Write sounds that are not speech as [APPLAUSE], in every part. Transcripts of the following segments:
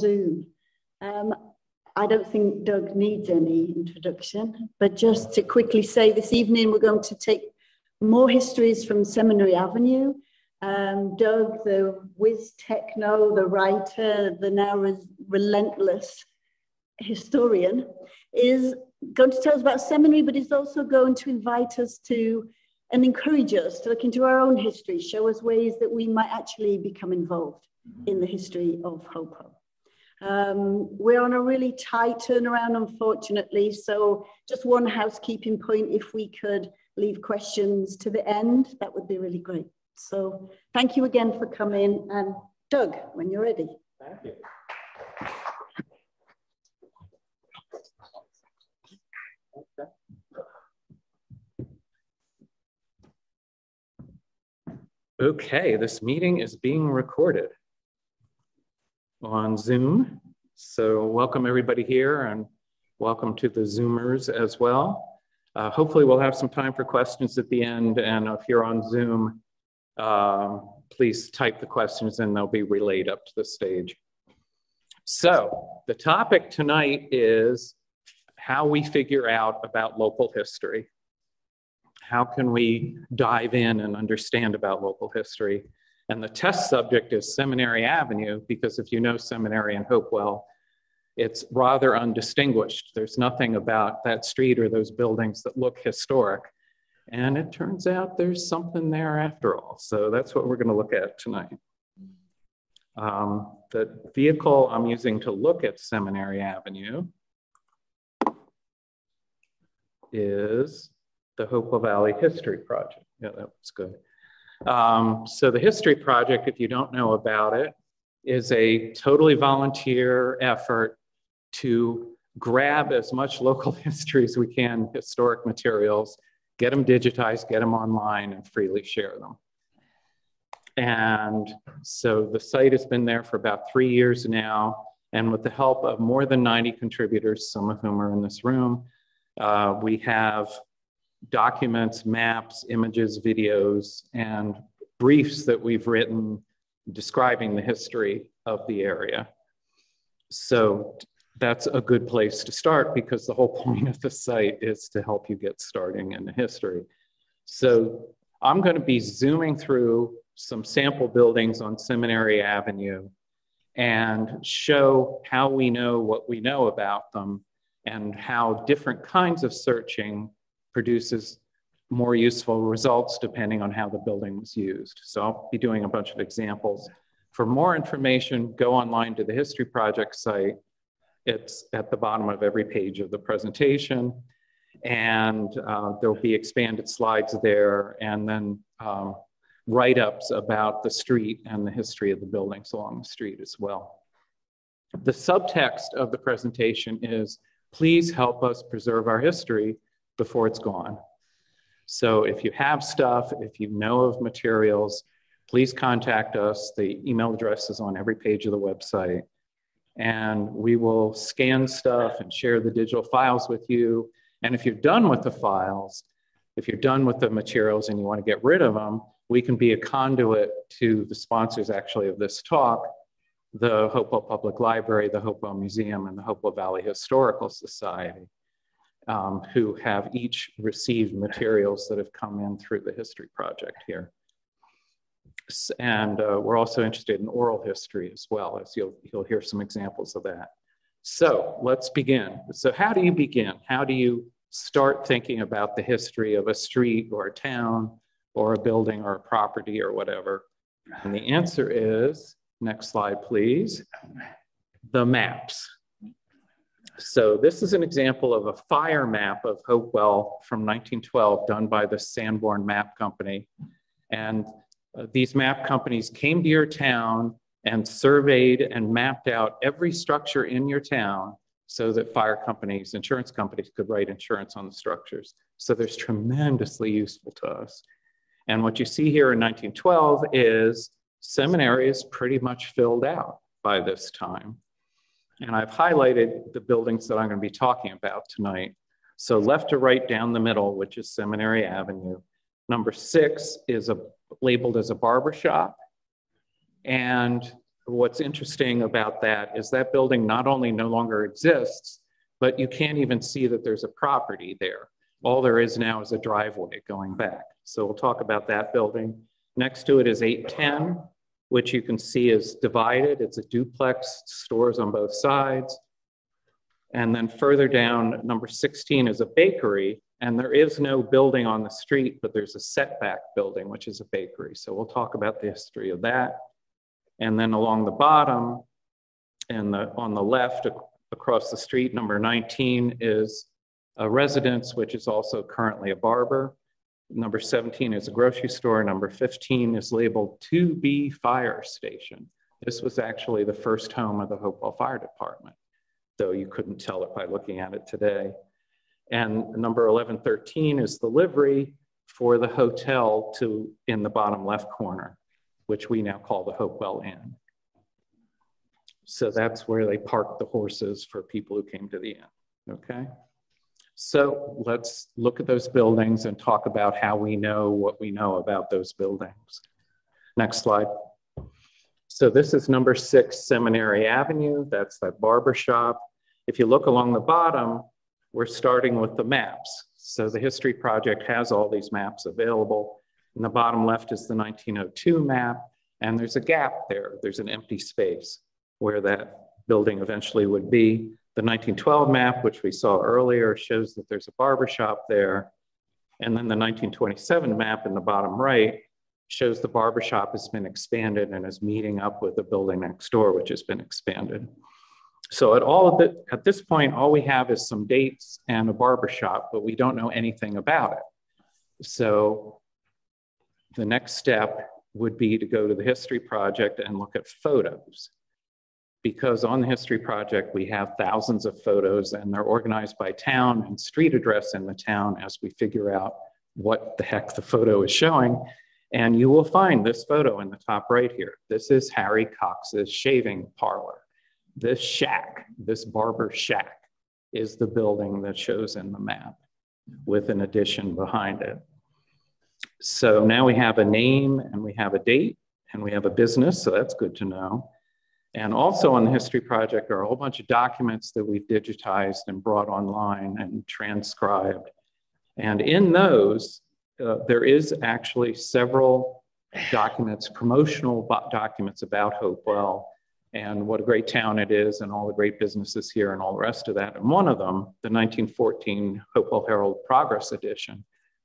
Zoom. Um, I don't think Doug needs any introduction, but just to quickly say this evening we're going to take more histories from Seminary Avenue. Um, Doug, the whiz techno, the writer, the now re relentless historian, is going to tell us about seminary, but he's also going to invite us to and encourage us to look into our own history, show us ways that we might actually become involved in the history of HOPO. Um, we're on a really tight turnaround, unfortunately. So, just one housekeeping point if we could leave questions to the end, that would be really great. So, thank you again for coming. And, Doug, when you're ready. Thank you. Okay, this meeting is being recorded on Zoom. So welcome everybody here and welcome to the Zoomers as well. Uh, hopefully we'll have some time for questions at the end and if you're on Zoom, uh, please type the questions and they'll be relayed up to the stage. So the topic tonight is how we figure out about local history. How can we dive in and understand about local history? And the test subject is Seminary Avenue, because if you know Seminary and Hopewell, it's rather undistinguished. There's nothing about that street or those buildings that look historic. And it turns out there's something there after all. So that's what we're going to look at tonight. Um, the vehicle I'm using to look at Seminary Avenue is the Hopewell Valley History Project. Yeah, that was good. Um, so the History Project, if you don't know about it, is a totally volunteer effort to grab as much local [LAUGHS] history as we can, historic materials, get them digitized, get them online, and freely share them. And so the site has been there for about three years now. And with the help of more than 90 contributors, some of whom are in this room, uh, we have documents, maps, images, videos, and briefs that we've written describing the history of the area. So that's a good place to start because the whole [LAUGHS] point of the site is to help you get starting in the history. So I'm going to be zooming through some sample buildings on Seminary Avenue and show how we know what we know about them and how different kinds of searching produces more useful results depending on how the building was used. So I'll be doing a bunch of examples. For more information, go online to the History Project site. It's at the bottom of every page of the presentation. And uh, there'll be expanded slides there and then um, write-ups about the street and the history of the buildings along the street as well. The subtext of the presentation is, please help us preserve our history before it's gone. So if you have stuff, if you know of materials, please contact us. The email address is on every page of the website. And we will scan stuff and share the digital files with you. And if you're done with the files, if you're done with the materials and you want to get rid of them, we can be a conduit to the sponsors actually of this talk, the Hopewell Public Library, the Hopewell Museum, and the Hopewell Valley Historical Society um, who have each received materials that have come in through the history project here. And uh, we're also interested in oral history as well, as you'll, you'll hear some examples of that. So let's begin. So how do you begin? How do you start thinking about the history of a street or a town or a building or a property or whatever? And the answer is, next slide, please, the maps. So this is an example of a fire map of Hopewell from 1912 done by the Sanborn Map Company. And uh, these map companies came to your town and surveyed and mapped out every structure in your town so that fire companies, insurance companies could write insurance on the structures. So there's tremendously useful to us. And what you see here in 1912 is seminary is pretty much filled out by this time. And I've highlighted the buildings that I'm going to be talking about tonight. So left to right down the middle, which is Seminary Avenue. Number six is a, labeled as a barber shop. And what's interesting about that is that building not only no longer exists, but you can't even see that there's a property there. All there is now is a driveway going back. So we'll talk about that building. Next to it is 810, which you can see is divided. It's a duplex, stores on both sides. And then further down, number 16 is a bakery, and there is no building on the street, but there's a setback building, which is a bakery. So we'll talk about the history of that. And then along the bottom and the, on the left across the street, number 19 is a residence, which is also currently a barber. Number 17 is a grocery store. Number 15 is labeled 2B Fire Station. This was actually the first home of the Hopewell Fire Department, though you couldn't tell it by looking at it today. And number 1113 is the livery for the hotel to in the bottom left corner, which we now call the Hopewell Inn. So that's where they parked the horses for people who came to the inn, okay? So let's look at those buildings and talk about how we know what we know about those buildings. Next slide. So this is number six Seminary Avenue. That's that barber shop. If you look along the bottom, we're starting with the maps. So the History Project has all these maps available. In the bottom left is the 1902 map, and there's a gap there. There's an empty space where that building eventually would be. The 1912 map, which we saw earlier, shows that there's a barber shop there. And then the 1927 map in the bottom right shows the barber shop has been expanded and is meeting up with the building next door, which has been expanded. So at all of it, at this point, all we have is some dates and a barber shop, but we don't know anything about it. So the next step would be to go to the history project and look at photos because on the History Project, we have thousands of photos and they're organized by town and street address in the town as we figure out what the heck the photo is showing. And you will find this photo in the top right here. This is Harry Cox's shaving parlor. This shack, this barber shack, is the building that shows in the map with an addition behind it. So now we have a name and we have a date and we have a business, so that's good to know. And also on the History Project are a whole bunch of documents that we've digitized and brought online and transcribed. And in those, uh, there is actually several documents, promotional documents about Hopewell and what a great town it is and all the great businesses here and all the rest of that. And one of them, the 1914 Hopewell Herald Progress Edition,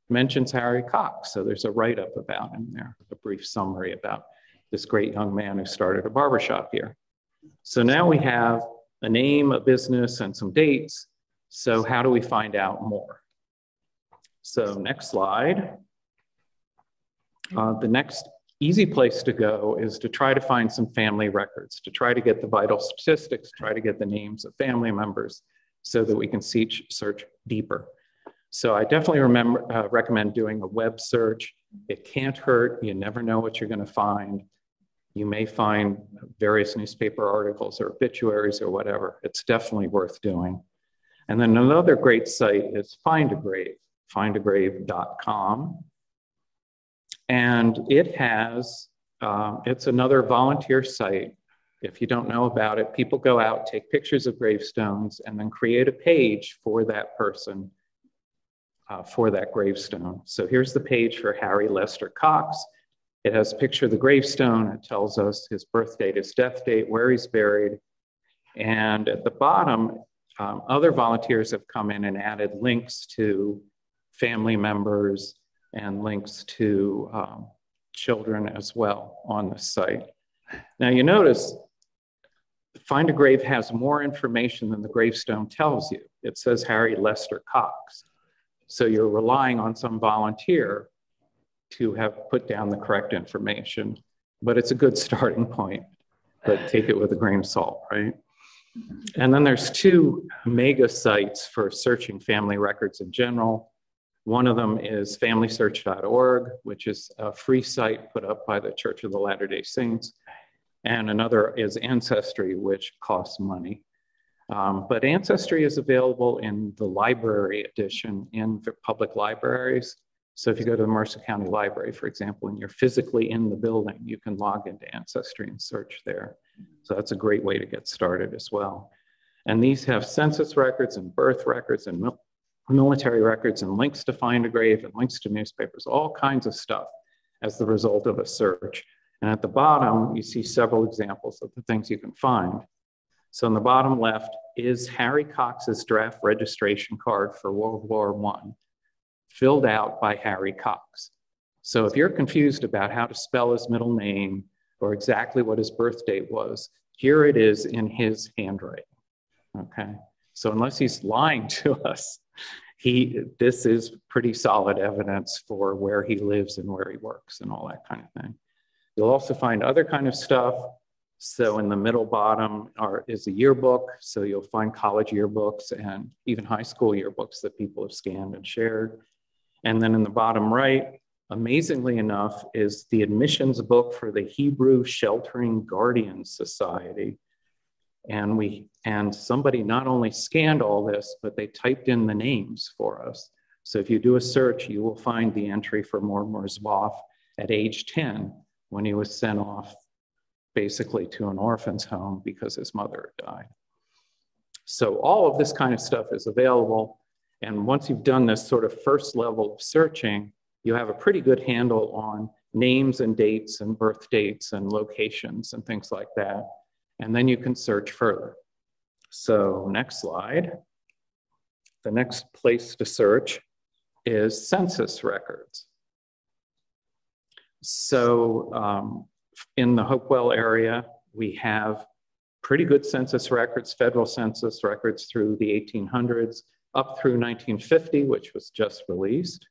mentions Harry Cox. So there's a write-up about him there, a brief summary about this great young man who started a barbershop here. So now we have a name, a business, and some dates. So how do we find out more? So next slide. Uh, the next easy place to go is to try to find some family records, to try to get the vital statistics, try to get the names of family members so that we can search, search deeper. So I definitely remember, uh, recommend doing a web search. It can't hurt. You never know what you're going to find. You may find various newspaper articles or obituaries or whatever. It's definitely worth doing. And then another great site is Find a Grave, findagrave.com. And it has, uh, it's another volunteer site. If you don't know about it, people go out, take pictures of gravestones, and then create a page for that person uh, for that gravestone. So here's the page for Harry Lester Cox. It has a picture of the gravestone. It tells us his birth date, his death date, where he's buried. And at the bottom, um, other volunteers have come in and added links to family members and links to um, children as well on the site. Now you notice Find a Grave has more information than the gravestone tells you. It says Harry Lester Cox. So you're relying on some volunteer to have put down the correct information, but it's a good [LAUGHS] starting point, but take it with a grain of salt, right? And then there's two mega sites for searching family records in general. One of them is familysearch.org, which is a free site put up by the Church of the Latter day Saints. And another is Ancestry, which costs money. Um, but Ancestry is available in the library edition in public libraries. So if you go to the Mercer County Library, for example, and you're physically in the building, you can log into Ancestry and search there. So that's a great way to get started as well. And these have census records and birth records and mil military records and links to find a grave and links to newspapers, all kinds of stuff as the result of a search. And at the bottom, you see several examples of the things you can find. So on the bottom left is Harry Cox's draft registration card for World War I, filled out by Harry Cox. So if you're confused about how to spell his middle name or exactly what his birth date was, here it is in his handwriting. Okay. So unless he's lying to us, he this is pretty solid evidence for where he lives and where he works and all that kind of thing. You'll also find other kind of stuff. So in the middle bottom are, is a yearbook. So you'll find college yearbooks and even high school yearbooks that people have scanned and shared. And then in the bottom right, amazingly enough, is the admissions book for the Hebrew Sheltering Guardians Society. And we and somebody not only scanned all this, but they typed in the names for us. So if you do a search, you will find the entry for Mortimer Zwoff at age 10 when he was sent off basically to an orphan's home because his mother died. So all of this kind of stuff is available. And once you've done this sort of first level of searching, you have a pretty good handle on names and dates and birth dates and locations and things like that. And then you can search further. So next slide. The next place to search is census records. So um, in the Hopewell area, we have pretty good census records, federal census records through the 1800s, up through 1950, which was just released.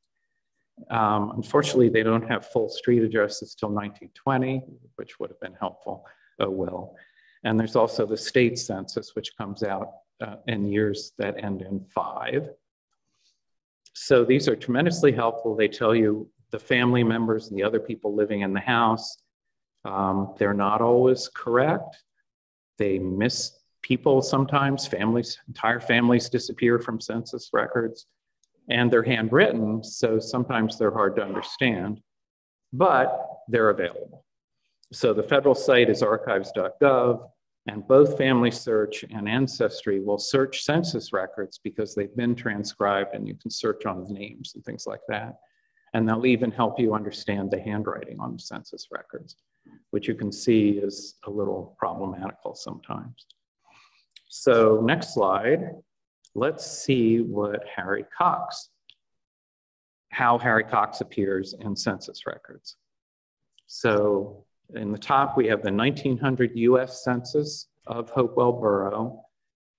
Um, unfortunately, they don't have full street addresses till 1920, which would have been helpful. Oh well. And there's also the state census, which comes out uh, in years that end in five. So these are tremendously helpful. They tell you the family members and the other people living in the house. Um, they're not always correct. They miss people sometimes. Families, entire families disappear from census records and they're handwritten, so sometimes they're hard to understand, but they're available. So the federal site is archives.gov, and both Family Search and Ancestry will search census records because they've been transcribed and you can search on the names and things like that. And they'll even help you understand the handwriting on the census records, which you can see is a little problematical sometimes. So next slide let's see what Harry Cox, how Harry Cox appears in census records. So in the top, we have the 1900 US Census of Hopewell Borough,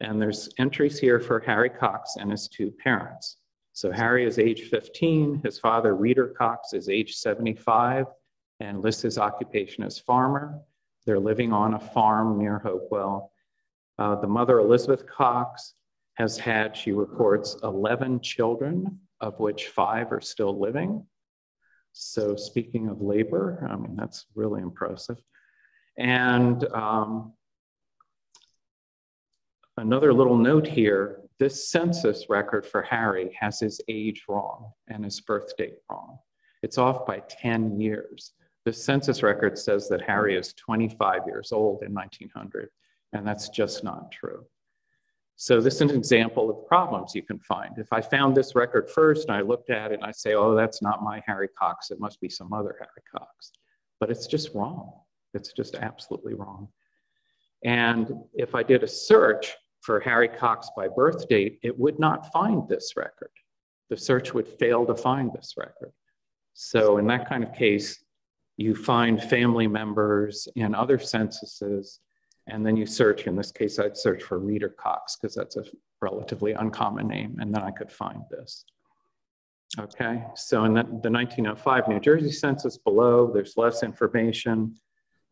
and there's entries here for Harry Cox and his two parents. So Harry is age 15, his father, Reeder Cox, is age 75, and lists his occupation as farmer. They're living on a farm near Hopewell. Uh, the mother, Elizabeth Cox, has had, she reports, 11 children, of which five are still living. So, speaking of labor, I mean, that's really impressive. And um, another little note here this census record for Harry has his age wrong and his birth date wrong. It's off by 10 years. The census record says that Harry is 25 years old in 1900, and that's just not true. So this is an example of problems you can find. If I found this record first and I looked at it and I say, oh, that's not my Harry Cox, it must be some other Harry Cox. But it's just wrong. It's just absolutely wrong. And if I did a search for Harry Cox by birth date, it would not find this record. The search would fail to find this record. So in that kind of case, you find family members in other censuses and then you search, in this case, I'd search for Reeder Cox because that's a relatively uncommon name, and then I could find this. Okay, so in the, the 1905 New Jersey census below, there's less information,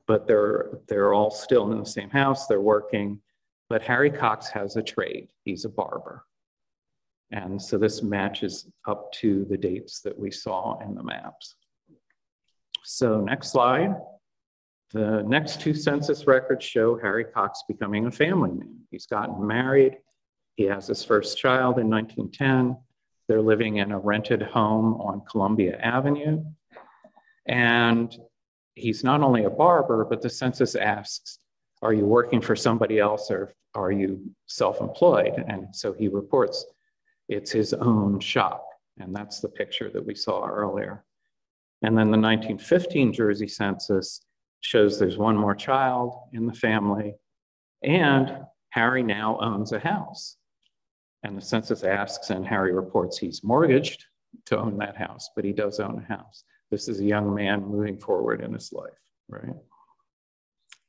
but they're, they're all still in the same house, they're working. But Harry Cox has a trade, he's a barber. And so this matches up to the dates that we saw in the maps. So next slide. The next two census records show Harry Cox becoming a family man. He's gotten married. He has his first child in 1910. They're living in a rented home on Columbia Avenue. And he's not only a barber, but the census asks, are you working for somebody else or are you self-employed? And so he reports it's his own shop. And that's the picture that we saw earlier. And then the 1915 Jersey census shows there's one more child in the family, and Harry now owns a house. And the census asks, and Harry reports he's mortgaged to own that house, but he does own a house. This is a young man moving forward in his life, right?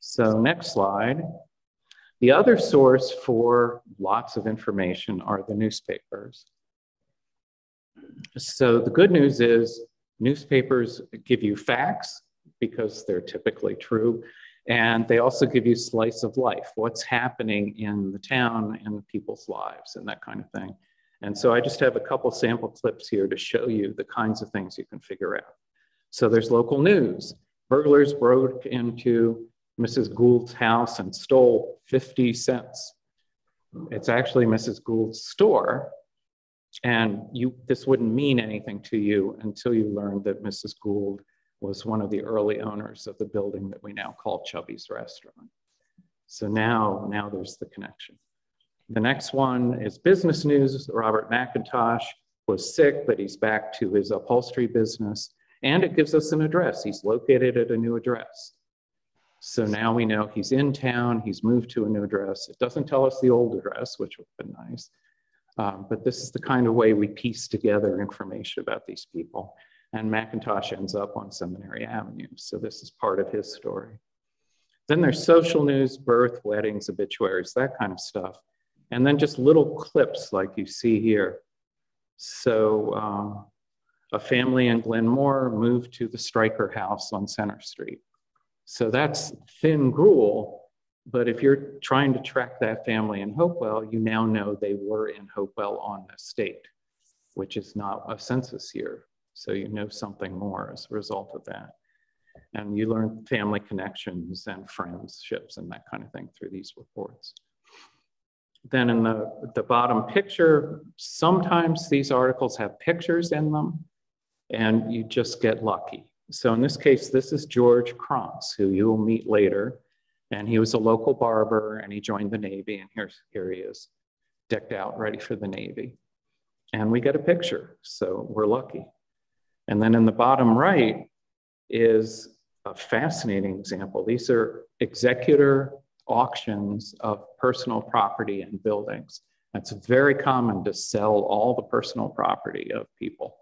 So, next slide. The other source for lots of information are the newspapers. So, the good news is newspapers give you facts because they're typically true. And they also give you slice of life, what's happening in the town and the people's lives and that kind of thing. And so I just have a couple sample clips here to show you the kinds of things you can figure out. So there's local news. Burglars broke into Mrs. Gould's house and stole 50 cents. It's actually Mrs. Gould's store. And you, this wouldn't mean anything to you until you learned that Mrs. Gould was one of the early owners of the building that we now call Chubby's Restaurant. So now, now there's the connection. The next one is business news. Robert McIntosh was sick, but he's back to his upholstery business. And it gives us an address. He's located at a new address. So now we know he's in town, he's moved to a new address. It doesn't tell us the old address, which would have been nice. Um, but this is the kind of way we piece together information about these people and McIntosh ends up on Seminary Avenue. So this is part of his story. Then there's social news, birth, weddings, obituaries, that kind of stuff. And then just little clips like you see here. So um, a family in Glenmoore moved to the Stryker house on Center Street. So that's thin gruel, but if you're trying to track that family in Hopewell, you now know they were in Hopewell on the state, which is not a census year. So you know something more as a result of that. And you learn family connections and friendships and that kind of thing through these reports. Then in the, the bottom picture, sometimes these articles have pictures in them and you just get lucky. So in this case, this is George Krantz, who you will meet later. And he was a local barber and he joined the Navy. And here's, here he is, decked out, ready for the Navy. And we get a picture, so we're lucky. And then in the bottom right is a fascinating example. These are executor auctions of personal property and buildings. It's very common to sell all the personal property of people,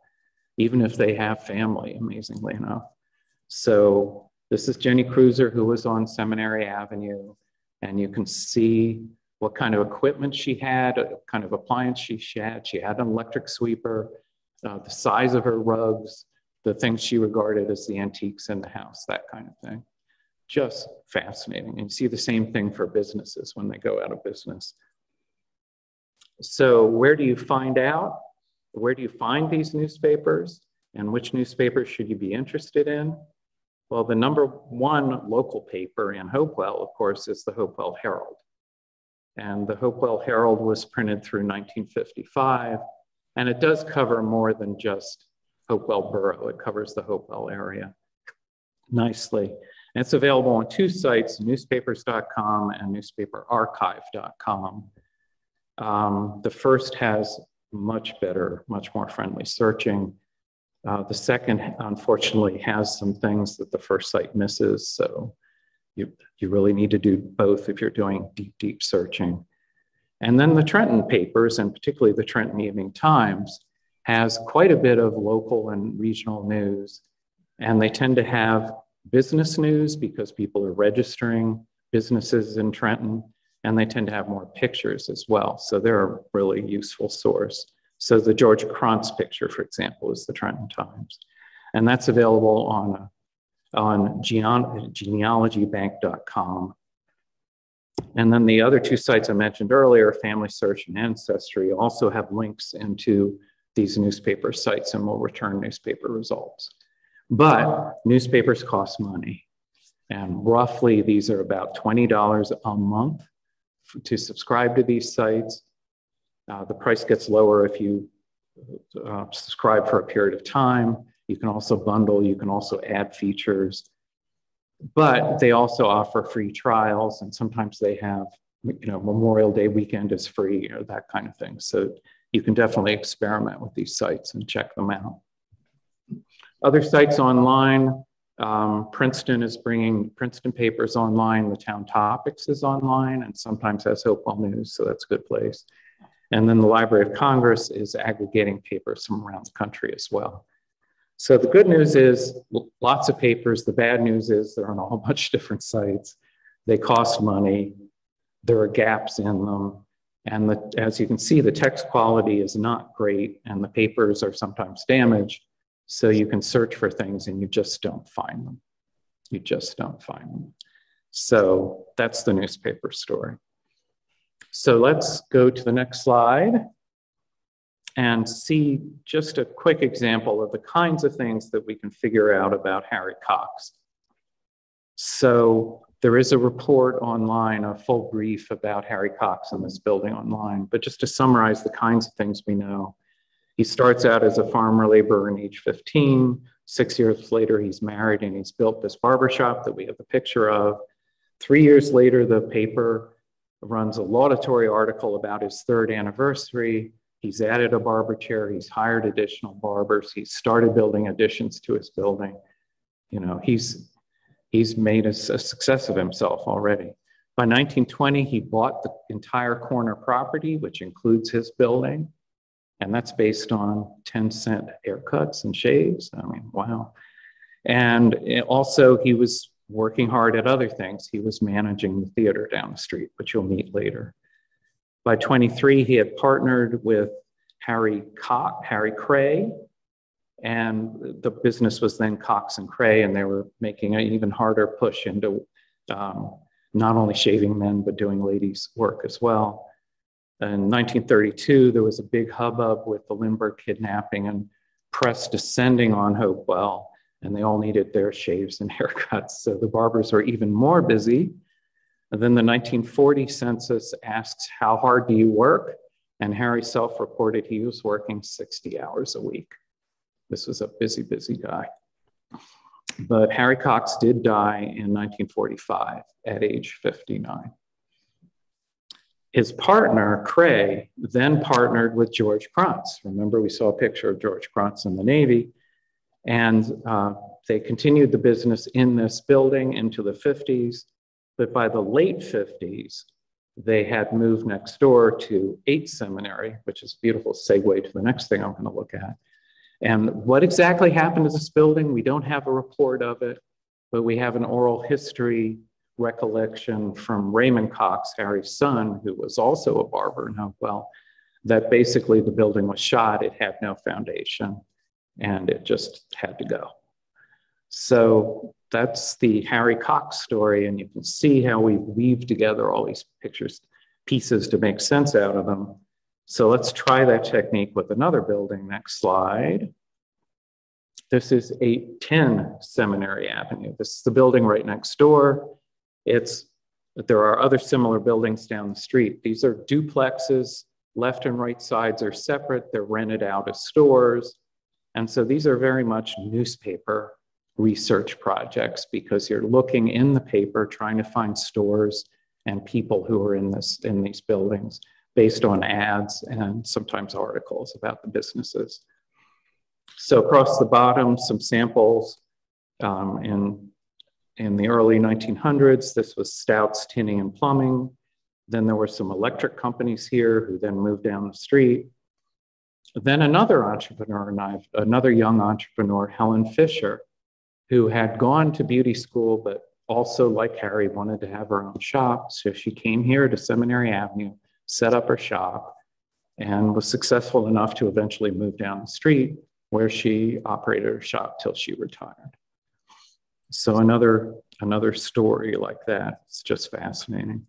even if they have family, amazingly enough. So this is Jenny Cruiser, who was on Seminary Avenue, and you can see what kind of equipment she had, what kind of appliance she had. She had an electric sweeper, uh, the size of her rugs, the things she regarded as the antiques in the house, that kind of thing. Just fascinating. And you see the same thing for businesses when they go out of business. So, where do you find out? Where do you find these newspapers? And which newspapers should you be interested in? Well, the number one local paper in Hopewell, of course, is the Hopewell Herald. And the Hopewell Herald was printed through 1955 and it does cover more than just Hopewell Borough. It covers the Hopewell area nicely. And it's available on two sites, newspapers.com and newspaperarchive.com. Um, the first has much better, much more friendly searching. Uh, the second, unfortunately, has some things that the first site misses. So you, you really need to do both if you're doing deep, deep searching. And then the Trenton papers, and particularly the Trenton Evening Times, has quite a bit of local and regional news. And they tend to have business news because people are registering businesses in Trenton, and they tend to have more pictures as well. So they're a really useful source. So the George Krantz picture, for example, is the Trenton Times. And that's available on, on genealogybank.com and then the other two sites I mentioned earlier, Family Search and Ancestry, also have links into these newspaper sites and will return newspaper results. But newspapers cost money. And roughly, these are about $20 a month to subscribe to these sites. Uh, the price gets lower if you uh, subscribe for a period of time. You can also bundle, you can also add features. But they also offer free trials, and sometimes they have, you know, Memorial Day weekend is free or that kind of thing. So you can definitely experiment with these sites and check them out. Other sites online, um, Princeton is bringing Princeton papers online. The Town Topics is online and sometimes has Hopewell News, so that's a good place. And then the Library of Congress is aggregating papers from around the country as well. So the good news is lots of papers. The bad news is they're on a whole [LAUGHS] bunch of different sites. They cost money. There are gaps in them. And the, as you can see, the text quality is not great and the papers are sometimes damaged. So you can search for things and you just don't find them. You just don't find them. So that's the newspaper story. So let's go to the next slide and see just a quick example of the kinds of things that we can figure out about Harry Cox. So there is a report online, a full brief about Harry Cox in this building online, but just to summarize the kinds of things we know. He starts out as a farmer laborer in age 15. Six years later, he's married and he's built this barbershop that we have a picture of. Three years later, the paper runs a laudatory article about his third anniversary. He's added a barber chair, he's hired additional barbers, he's started building additions to his building. You know, he's he's made a, a success of himself already. By 1920, he bought the entire corner property, which includes his building. And that's based on 10 cent haircuts and shaves. I mean, wow. And also, he was working hard at other things. He was managing the theater down the street, which you'll meet later. By 23, he had partnered with Harry Cox, Harry Cray, and the business was then Cox and Cray, and they were making an even harder push into um, not only shaving men, but doing ladies' work as well. In 1932, there was a big hubbub with the Lindbergh kidnapping and press descending on Hopewell, and they all needed their shaves and [LAUGHS] haircuts. So the barbers were even more busy. And then the 1940 census asks, How hard do you work? And Harry self reported he was working 60 hours a week. This was a busy, busy guy. But Harry Cox did die in 1945 at age 59. His partner, Cray, then partnered with George Krantz. Remember, we saw a picture of George Krantz in the Navy. And uh, they continued the business in this building into the 50s. But by the late 50s, they had moved next door to Eight Seminary, which is a beautiful segue to the next thing I'm going to look at. And what exactly happened to this building? We don't have a report of it, but we have an oral history recollection from Raymond Cox, Harry's son, who was also a barber in Hopewell, that basically the building was shot, it had no foundation, and it just had to go. So that's the Harry Cox story, and you can see how we weave together all these pictures, pieces to make sense out of them. So let's try that technique with another building. Next slide. This is 810 Seminary Avenue. This is the building right next door. It's there are other similar buildings down the street. These are duplexes. Left and right sides are separate. They're rented out as stores. And so these are very much newspaper research projects because you're looking in the paper trying to find stores and people who are in this in these buildings based on ads and sometimes articles about the businesses. So across the bottom, some samples um, in in the early 1900s, this was Stouts Tinning and Plumbing. Then there were some electric companies here who then moved down the street. Then another entrepreneur, another young entrepreneur, Helen Fisher, who had gone to beauty school, but also, like Harry, wanted to have her own shop. So she came here to Seminary Avenue, set up her shop, and was successful enough to eventually move down the street where she operated her shop till she retired. So another another story like that. It's just fascinating.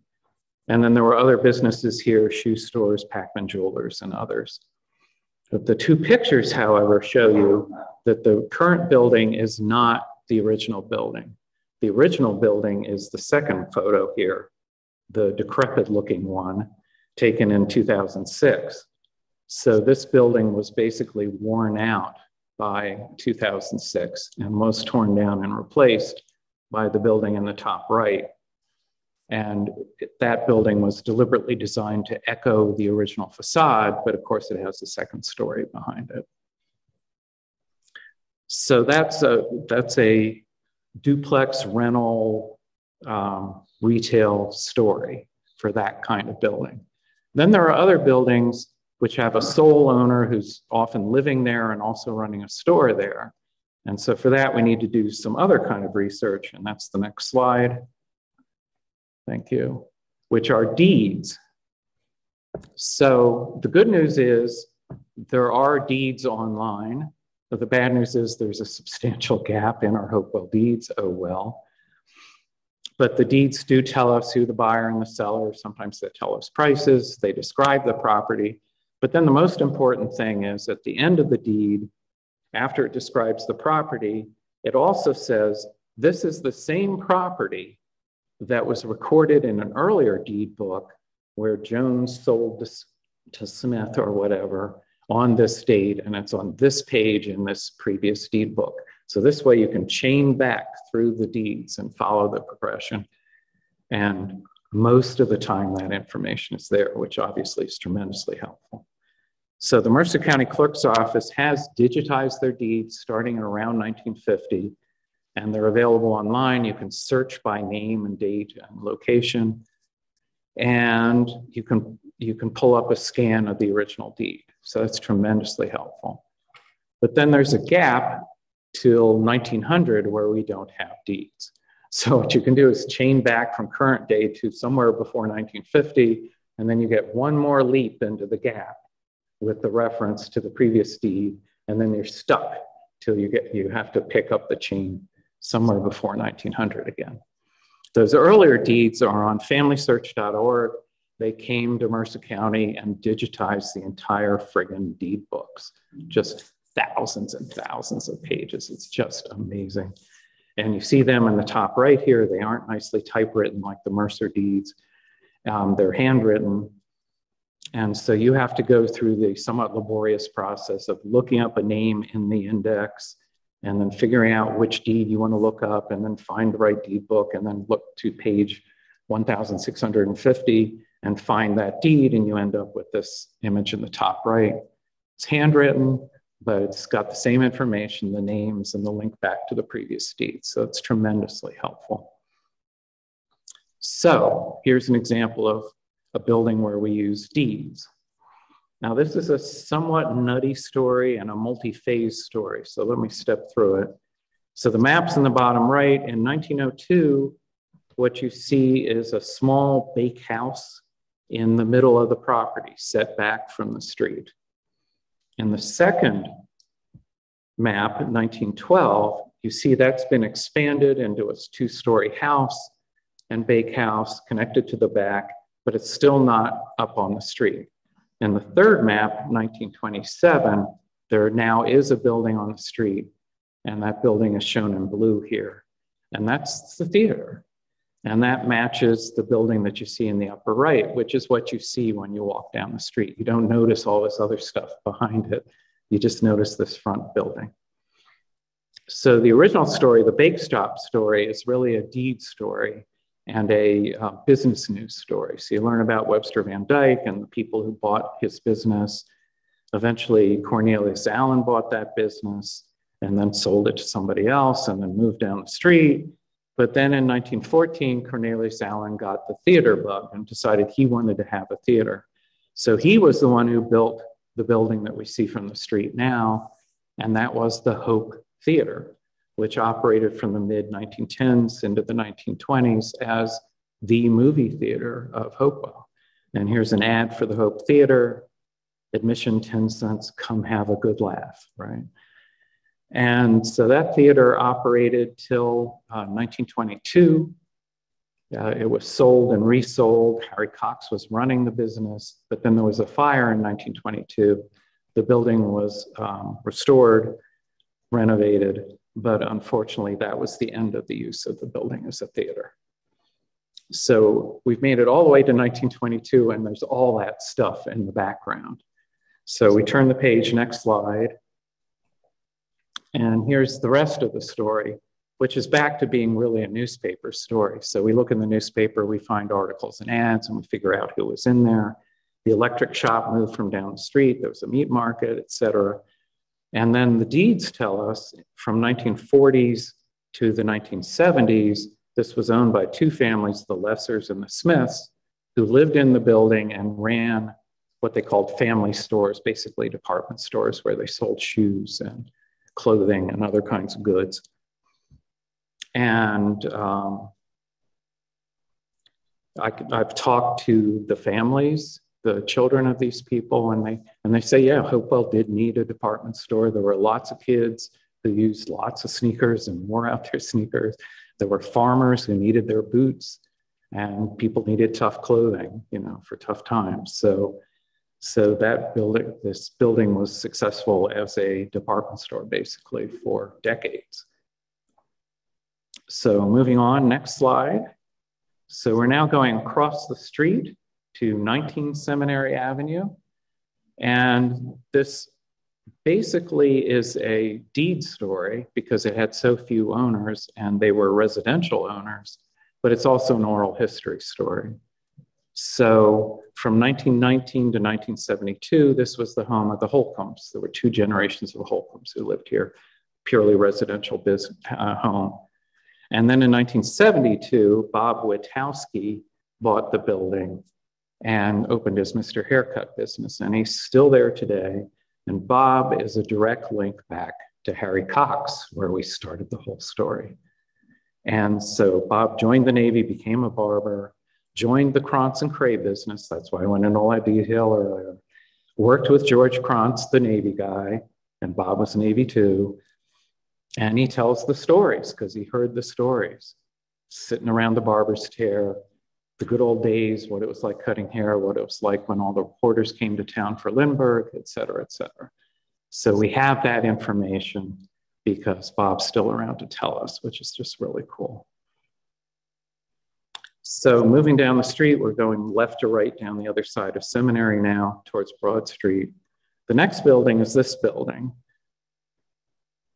And then there were other businesses here, shoe stores, Packman Jewelers, and others. The two pictures, however, show you that the current building is not the original building. The original building is the second photo here, the decrepit looking one taken in 2006. So this building was basically worn out by 2006 and was torn down and replaced by the building in the top right. And that building was deliberately designed to echo the original facade, but of course it has a second story behind it. So that's a, that's a duplex rental um, retail story for that kind of building. Then there are other buildings which have a sole owner who's often living there and also running a store there. And so for that, we need to do some other kind of research, and that's the next slide. Thank you, which are deeds. So the good news is there are deeds online. But the bad news is there's a substantial gap in our Hopewell deeds. Oh well. But the deeds do tell us who the buyer and the seller, sometimes they tell us prices, they describe the property. But then the most important thing is at the end of the deed, after it describes the property, it also says this is the same property that was recorded in an earlier deed book where Jones sold to, to Smith or whatever on this date, and it's on this page in this previous deed book. So this way you can chain back through the deeds and follow the progression. And most of the time that information is there, which obviously is tremendously helpful. So the Mercer County Clerk's Office has digitized their deeds starting around 1950, and they're available online. You can search by name and date and location, and you can, you can pull up a scan of the original deed. So that's tremendously helpful. But then there's a gap till 1900 where we don't have deeds. So [LAUGHS] what you can do is chain back from current day to somewhere before 1950, and then you get one more leap into the gap with the reference to the previous deed, and then you're stuck till you get you have to pick up the chain somewhere before 1900 again. Those earlier deeds are on familysearch.org. They came to Mercer County and digitized the entire friggin' deed books, just thousands and thousands of pages. It's just amazing. And you see them in the top right here. They aren't nicely typewritten like the Mercer deeds. Um, they're handwritten. And so you have to go through the somewhat laborious process of looking up a name in the index and then figuring out which deed you want to look up and then find the right deed book and then look to page 1650 and find that deed and you end up with this image in the top right. It's handwritten but it's got the same information, the names, and the link back to the previous deed. So it's tremendously helpful. So here's an example of a building where we use deeds. Now, this is a somewhat nutty story and a multi-phase story. So let me step through it. So the map's in the bottom right. In 1902, what you see is a small bake house in the middle of the property, set back from the street. In the second map, 1912, you see that's been expanded into a two story house and bake house connected to the back, but it's still not up on the street. In the third map, 1927, there now is a building on the street, and that building is shown in blue here. And that's the theater. And that matches the building that you see in the upper right, which is what you see when you walk down the street. You don't notice all this other stuff behind it. You just notice this front building. So the original story, the Bake Shop story, is really a deed story and a uh, business news story. So you learn about Webster Van Dyke and the people who bought his business. Eventually, Cornelius Allen bought that business and then sold it to somebody else and then moved down the street but then in 1914, Cornelius Allen got the theater bug and decided he wanted to have a theater. So he was the one who built the building that we see from the street now, and that was the Hope Theater, which operated from the mid 1910s into the 1920s as the movie theater of Hopewell. And here's an ad for the Hope Theater admission 10 cents, come have a good laugh, right? And so that theater operated till uh, 1922. Uh, it was sold and resold. Harry Cox was running the business, but then there was a fire in 1922. The building was um, restored, renovated, but unfortunately, that was the end of the use of the building as a theater. So we've made it all the way to 1922, and there's all that stuff in the background. So we turn the page, next slide. And here's the rest of the story. which is back to being really a newspaper story. So we look in the newspaper, we find articles and ads, and we figure out who was in there. The electric shop moved from down the street, there was a meat market, et cetera. And then the deeds tell us from 1940s to the 1970s, this was owned by two families, the Lessers and the Smiths, who lived in the building and ran what they called family stores, basically department stores where they sold shoes and clothing and other kinds of goods. And um, I, have talked to the families, the children of these people, and they and they say, yeah, Hopewell did need a department store. There were lots of kids who used lots of sneakers and wore out their [LAUGHS] sneakers. There were farmers who needed their boots, and people needed tough clothing, you know, for tough times. So so that building, this building was successful as a department store basically for decades. So moving on, next slide. So we're now going across the street to 19 Seminary Avenue. And this basically is a deed story because it had so few owners and they were residential owners, but it's also an oral history story. So from 1919 to 1972, this was the home of the Holcombs. There were two generations of Holcombs who lived here, purely residential business, uh, home. And then in 1972, Bob Witowski bought the building and opened his Mr. Haircut business. And he's still there today. And Bob is a direct link back to Harry Cox, where we started the whole story. And so Bob joined the Navy, became a barber, joined the Krantz and Cray business. That's why I went into all that detail earlier. Worked with George Krantz, the Navy guy, and Bob was Navy too. And he tells the stories because he heard the stories sitting around the barber's chair, the good old days, what it was like cutting hair, what it was like when all the reporters came to town for Lindbergh, et cetera, et cetera. So we have that information because Bob's still around to tell us, which is just really cool. So moving down the street, we're going left to right down the other side of Seminary now towards Broad Street. The next building is this building.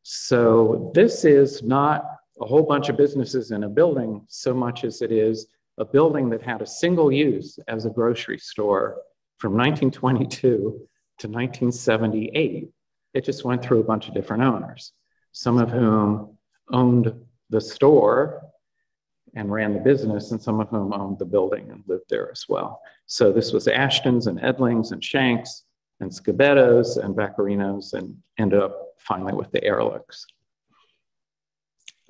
So this is not a whole bunch of businesses in a building so much as it is a building that had a single use as a grocery store from 1922 to 1978. It just went through a bunch of different owners, some of whom owned the store and ran the business, and some of whom owned the building and lived there as well. So this was Ashton's and Edlings and Shanks and Scabettos and Vaccarinos and ended up finally with the Ehrlichs.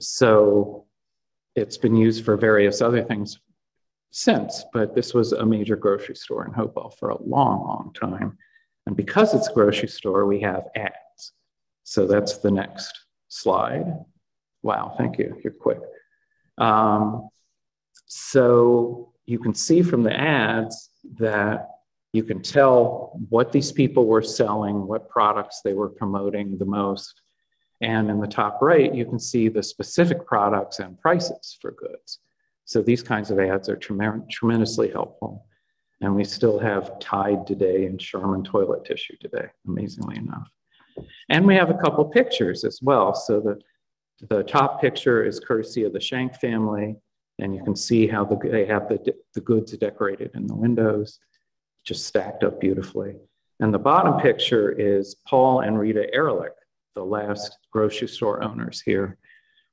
So it's been used for various other things since, but this was a major grocery store in Hopewell for a long, long time. And because it's a grocery store, we have ads. So that's the next slide. Wow, thank you. You're quick. Um, so you can see from the ads that you can tell what these people were selling, what products they were promoting the most. And in the top right, you can see the specific products and prices for goods. So these kinds of ads are trem tremendously helpful. And we still have Tide today and Charmin toilet tissue today, amazingly enough. And we have a couple pictures as well. So the the top picture is courtesy of the Shank family, and you can see how the, they have the, the goods decorated in the windows, just stacked up beautifully. And the bottom picture is Paul and Rita Ehrlich, the last grocery store owners here,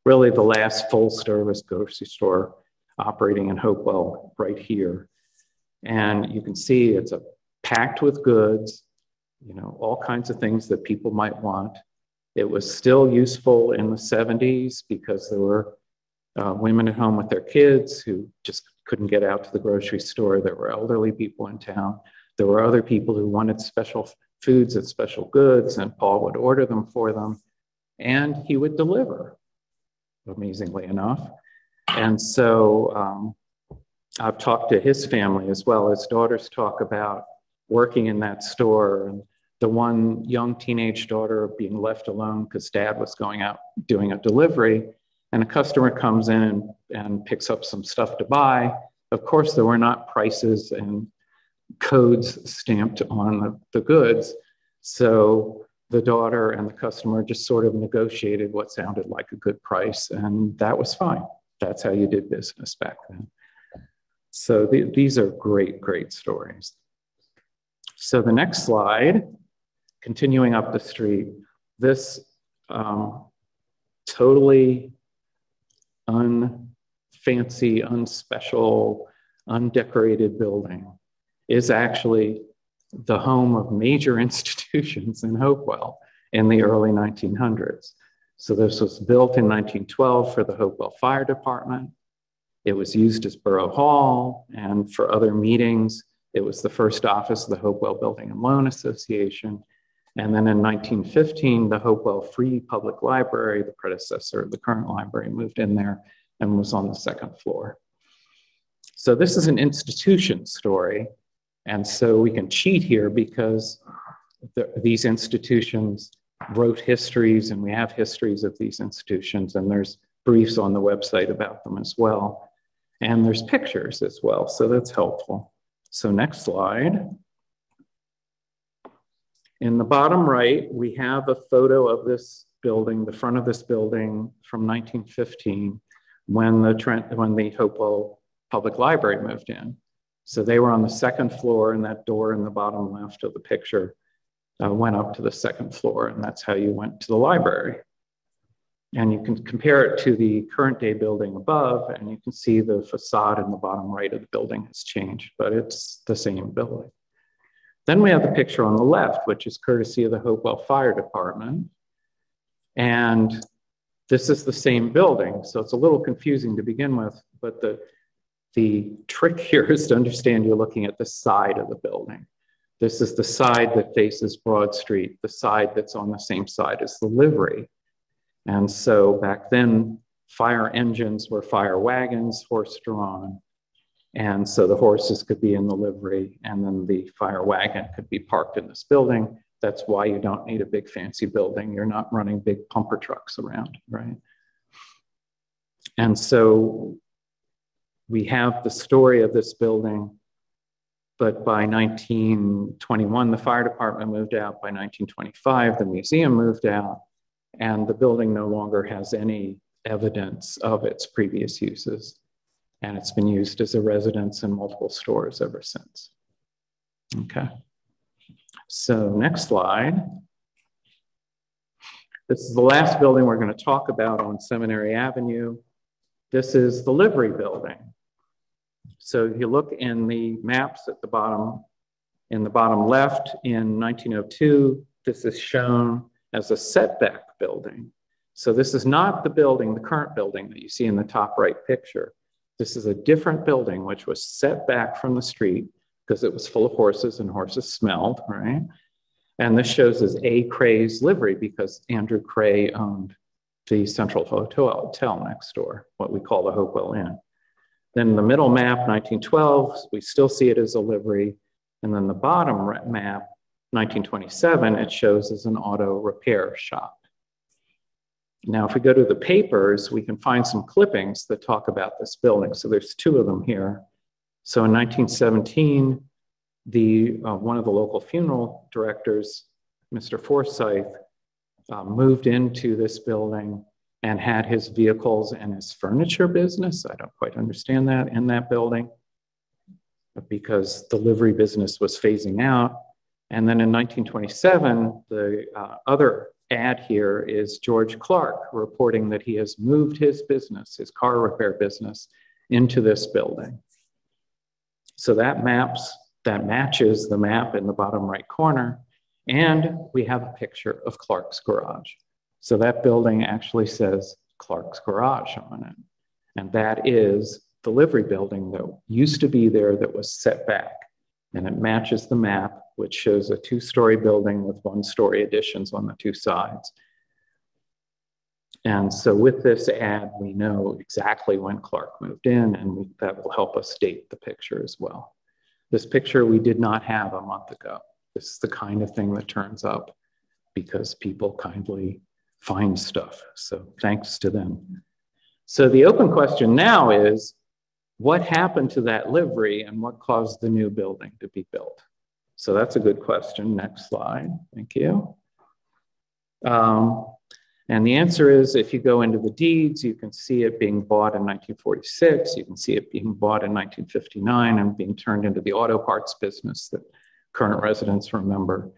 really the last full service grocery store operating in Hopewell right here. And you can see it's a packed with goods, you know, all kinds of things that people might want. It was still useful in the 70s because there were uh, women at home with their kids who just couldn't get out to the grocery store. There were elderly people in town. There were other people who wanted special foods and special goods, and Paul would order them for them, and he would deliver, amazingly enough. And so um, I've talked to his family as well. His daughters talk about working in that store and the one young teenage daughter being left alone because dad was going out doing a delivery and a customer comes in and, and picks up some stuff to buy of course there were not prices and codes stamped on the, the goods so the daughter and the customer just sort of negotiated what sounded like a good price, and that was fine. That's how you did business back then. So the, these are great, great stories. So the next slide, continuing up the street, this um, totally unfancy, unspecial, undecorated building is actually the home of major [LAUGHS] institutions in Hopewell in the early 1900s. So this was built in 1912 for the Hopewell Fire Department. It was used as Borough Hall and for other meetings. It was the first office of the Hopewell Building and Loan Association. And then in 1915, the Hopewell Free Public Library, the predecessor of the current library, moved in there and was on the second floor. So this is an institution story and so we can cheat here because the, these institutions wrote histories and we have histories of these institutions and there's briefs on the website about them as well. And there's pictures as well, so that's helpful. So next slide. In the bottom right, we have a photo of this building, the front of this building from 1915 when the, Trent, when the Hopewell Public Library moved in. So they were on the second floor, and that door in the bottom left of the picture uh, went up to the second floor, and that's how you went to the library. And you can compare it to the current day building above, and you can see the facade in the bottom right of the building has changed, but it's the same building. Then we have the picture on the left, which is courtesy of the Hopewell Fire Department. And this is the same building, so it's a little confusing to begin with, but the the trick here [LAUGHS] is to understand you're looking at the side of the building. This is the side that faces Broad Street, the side that's on the same side as the livery. And so back then, fire engines were fire wagons, horse drawn. And so the horses could be in the livery, and then the fire wagon could be parked in this building. That's why you don't need a big fancy building. You're not running big pumper trucks around, right? And so we have the story of this building, but by 1921, the fire department moved out. By 1925, the museum moved out, and the building no longer has any evidence of its previous uses. And it's been used as a residence and multiple stores ever since. Okay. So, next slide. This is the last building we're going to talk about on Seminary Avenue. This is the livery building. So if you look in the maps at the bottom, in the bottom left in 1902, this is shown as a setback building. So this is not the building, the current building that you see in the top right picture. This is a different building which was set back from the street because it was full of horses and horses smelled, right? And this shows as A. Cray's livery because Andrew Cray owned the Central Hotel next door, what we call the Hopewell Inn. Then the middle map, 1912, we still see it as a livery. And then the bottom map, 1927, it shows as an auto repair shop. Now, if we go to the papers, we can find some clippings that talk about this building. So there's two of them here. So in 1917, the, uh, one of the local funeral directors, Mr. Forsyth, uh, moved into this building and had his vehicles and his furniture business. I don't quite understand that in that building, but because the livery business was phasing out. And then in 1927, the uh, other ad here is George Clark reporting that he has moved his business, his car repair business, into this building. So that maps, that matches the map in the bottom right corner. And we have a picture of Clark's garage. So that building actually says Clark's Garage on it. And that is the livery building that used to be there that was set back. And it matches the map, which shows a two story building with one story additions on the two sides. And so with this ad, we know exactly when Clark moved in, and we, that will help us date the picture as well. This picture we did not have a month ago. This is the kind of thing that turns up because people kindly find stuff. So thanks to them. So the open question now is what happened to that livery and what caused the new building to be built? So that's a good question. Next slide. Thank you. Um, and the answer is if you go into the deeds, you can see it being bought in 1946, you can see it being bought in 1959 and being turned into the auto parts business that current residents remember.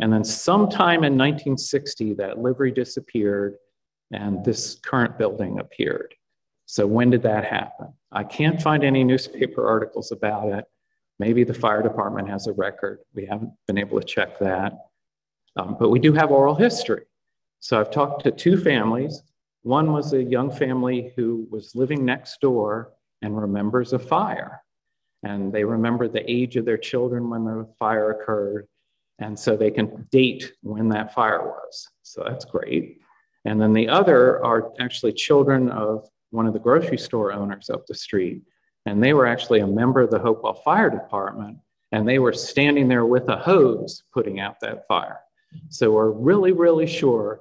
And then sometime in 1960, that livery disappeared and this current building appeared. So when did that happen? I can't find any newspaper articles about it. Maybe the fire department has a record. We haven't been able to check that. Um, but we do have oral history. So I've talked to two families. One was a young family who was living next door and remembers a fire. And they remember the age of their children when the fire occurred. And so they can date when that fire was. So that's great. And then the other are actually children of one of the grocery store owners up the street. And they were actually a member of the Hopewell Fire Department. And they were standing there with a hose putting out that fire. So we're really, really sure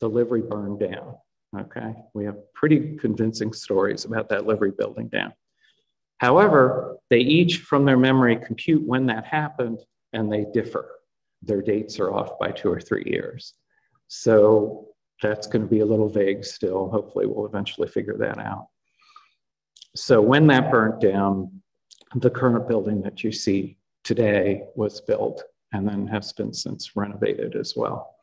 the livery burned down. Okay, we have pretty convincing stories about that livery building down. However, they each, from their memory, compute when that happened and they differ. Their dates are off by two or three years. So that's going to be a little vague still. Hopefully, we'll eventually figure that out. So, when that burnt down, the current building that you see today was built and then has been since renovated as well.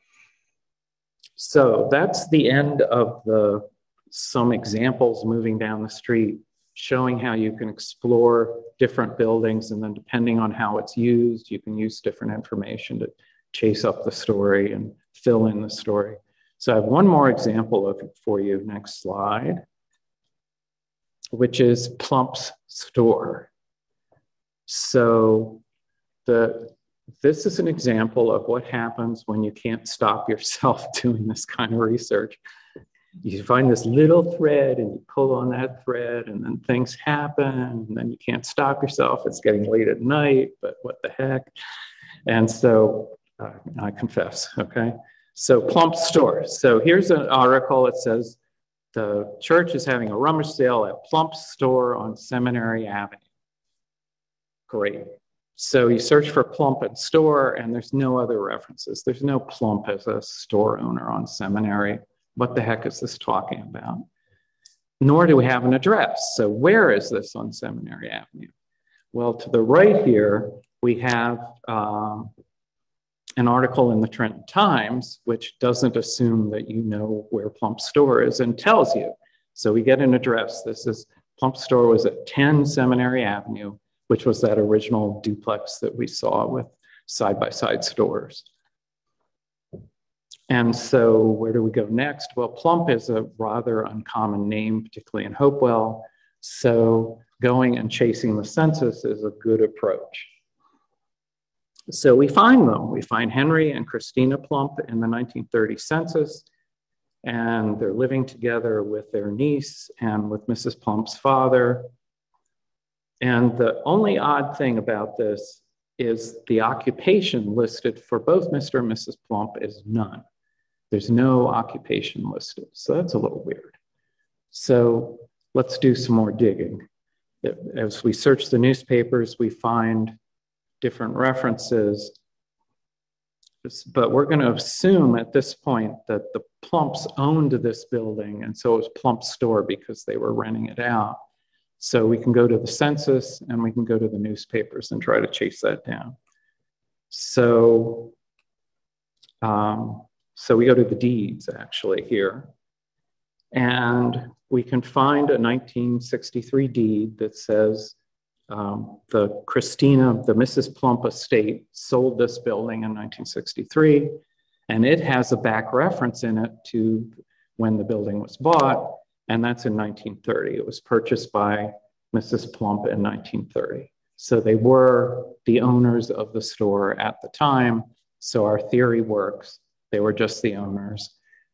So that's the end of the some examples moving down the street, showing how you can explore different buildings, and then depending on how it's used, you can use different information to chase up the story and fill in the story. So I have one more example of it for you. Next slide, which is Plump's store. So the this is an example of what happens when you can't stop yourself [LAUGHS] doing this kind of research. You find this little thread and you pull on that thread, and then things happen, and then you can't stop yourself. It's getting late at night, but what the heck? And so uh, I confess, okay? So Plump Store. So here's an article. It says the church is having a rummage sale at Plump Store on Seminary Avenue. Great. So you search for Plump and store, and there's no other references. There's no Plump as a store owner on Seminary. What the heck is this talking about? Nor do we have an address. So where is this on Seminary Avenue? Well, to the right here, we have um, an article in the Trenton Times, which doesn't assume that you know where Plump Store is and tells you. So we get an address. This is Plump Store was at 10 Seminary Avenue which was that original duplex that we saw with side by side stores. And so, where do we go next? Well, Plump is a rather uncommon name, particularly in Hopewell. So, going and chasing the census is a good approach. So, we find them. We find Henry and Christina Plump in the 1930 census, and they're living together with their niece and with Mrs. Plump's father. And the only odd thing about this is the occupation listed for both Mr. and Mrs. Plump is none. There's no occupation listed. So that's a little weird. So let's do some more digging. As we search the newspapers, we find different references. But we're going to assume at this point that the Plumps owned this building, and so it was Plump's Store because they were renting it out. So we can go to the census and we can go to the newspapers and try to chase that down. So, um, so we go to the deeds actually here. And we can find a 1963 deed that says um, the Christina, the Mrs. Plump estate sold this building in 1963. And it has a back reference in it to when the building was bought and that's in 1930. It was purchased by Mrs. Plump in 1930. So they were the owners of the store at the time. So our theory works. They were just the owners.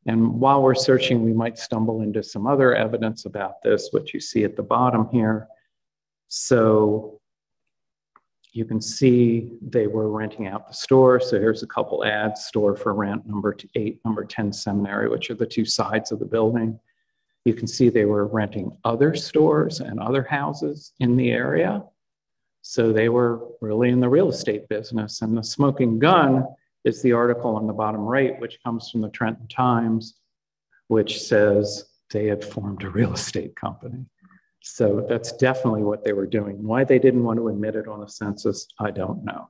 And while we're searching, we might stumble into some other evidence about this, which you see at the bottom here. So you can see they were renting out the store. So here's a couple ads store for rent, number eight, number 10 seminary, which are the two sides of the building. You can see they were renting other stores and other houses in the area. So they were really in the real estate business. And the smoking gun is the article on the bottom right, which comes from the Trenton Times, which says they had formed a real estate company. So that's definitely what they were doing. Why they didn't want to admit it on the census, I don't know.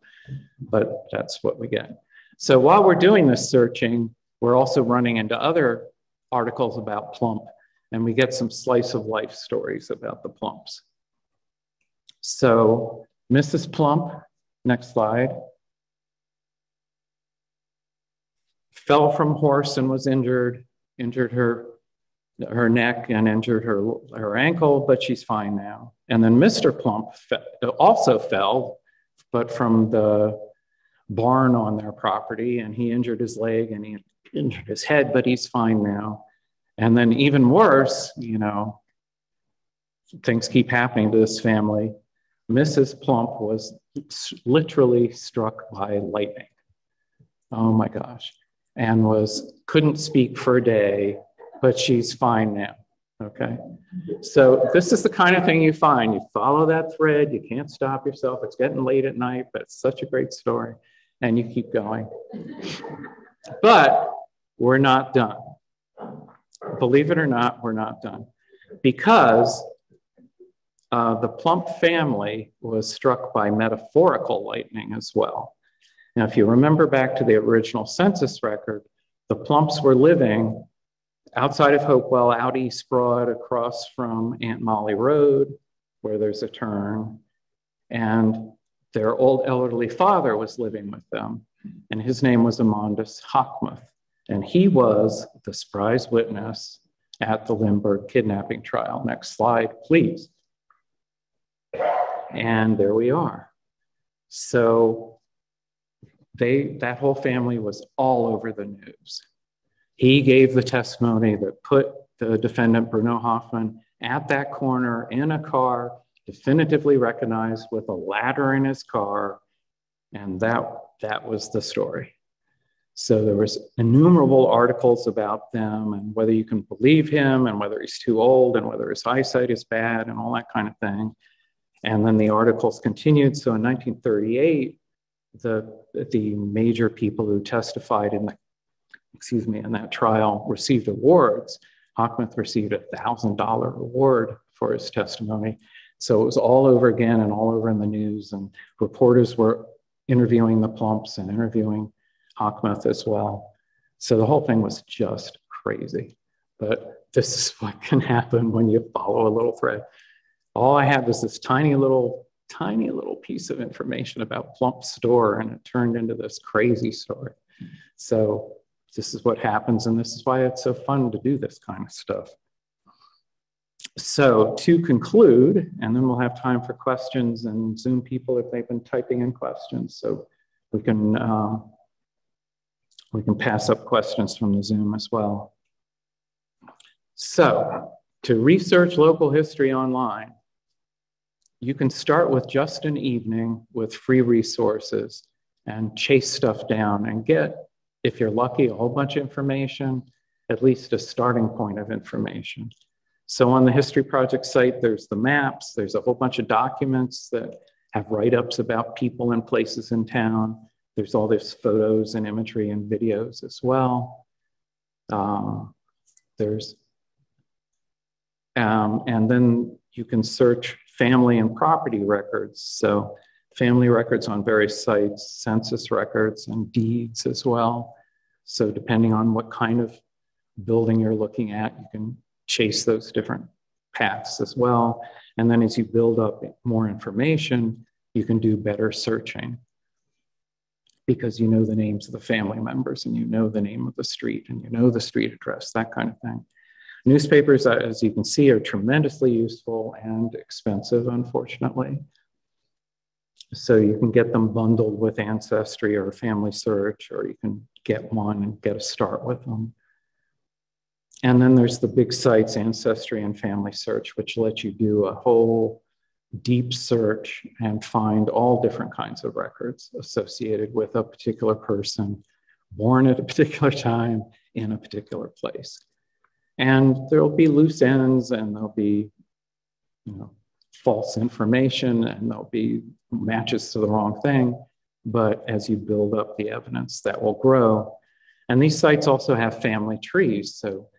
But that's what we get. So while we're doing this searching, we're also running into other articles about Plump, and we get some slice of life stories about the Plumps. So Mrs. Plump, next slide, fell from horse and was injured, injured her her neck and injured her, her ankle, but she's fine now. And then Mr. Plump fe- also fell, but from the barn on their property, and he injured his leg and he injured his head, but he's fine now. And then, even worse, you know, things keep happening to this family. Mrs. Plump was literally struck by lightning. Oh my gosh. And was couldn't speak for a day but she's fine now. Okay. So this is the kind of thing you find. You follow that thread, you can't stop yourself. It's getting late at night, but it's such a great story. And you keep going. But we're not done. Believe it or not, we're not done. Because uh, the Plump family was struck by metaphorical lightning as well. Now, if you remember back to the original census record, the Plumps were living outside of Hopewell, out East Broad, across from Aunt Molly Road, where there's a turn. And their old elderly father was living with them, and his name was Amandus Hochmuth. And he was the surprise witness at the Lindbergh kidnapping trial. Next slide, please. And there we are. So they that whole family was all over the news. He gave the testimony that put the defendant, Bruno Hauptmann, at that corner in a car, definitively recognized with a ladder in his car. And that, that was the story. So there was innumerable articles about them and whether you can believe him and whether he's too old and whether his eyesight is bad and all that kind of thing. And then the articles continued. So in 1938, the, the major people who testified in the excuse me, in that trial received awards. Hochmuth received a $1,000 award for his testimony. So it was all over again and all over in the news, and reporters were interviewing the Plumps and interviewing Hochmuth as well. So the whole thing was just crazy. But this is what can happen when you follow a little thread. All I had was this tiny little, tiny little piece of information about Plump Store, and it turned into this crazy story. So this is what happens, and this is why it's so fun to do this kind of stuff. So to conclude, and then we'll have time for questions and Zoom people if they've been typing in questions. So we can uh, we can pass up questions from the Zoom as well. So to research local history online, you can start with just an evening with free resources and chase stuff down and get if you're lucky, a whole bunch of information, at least a starting point of information. So on the History Project site, there's the maps, there's a whole bunch of documents that have write-ups about people and places in town. There's all this photos and imagery and videos as well. Um, there's, um, and then you can search family and property records. So family records on various sites, census records, and deeds as well. So, depending on what kind of building you're looking at, you can chase those different paths as well. And then as you build up more information, you can do better searching because you know the names of the family members and you know the name of the street and you know the street address, that kind of thing. Newspapers, uh, as you can see, are tremendously useful and expensive, unfortunately. So you can get them bundled with Ancestry or Family Search, or you can get one and get a start with them. And then there's the big sites, Ancestry and Family Search, which let you do a whole deep search and find all different kinds of records associated with a particular person born at a particular time in a particular place. And there'll be loose ends and there'll be, you know, false information and there'll be matches to the wrong thing. but as you build up the evidence, that will grow. And these sites also have family trees. So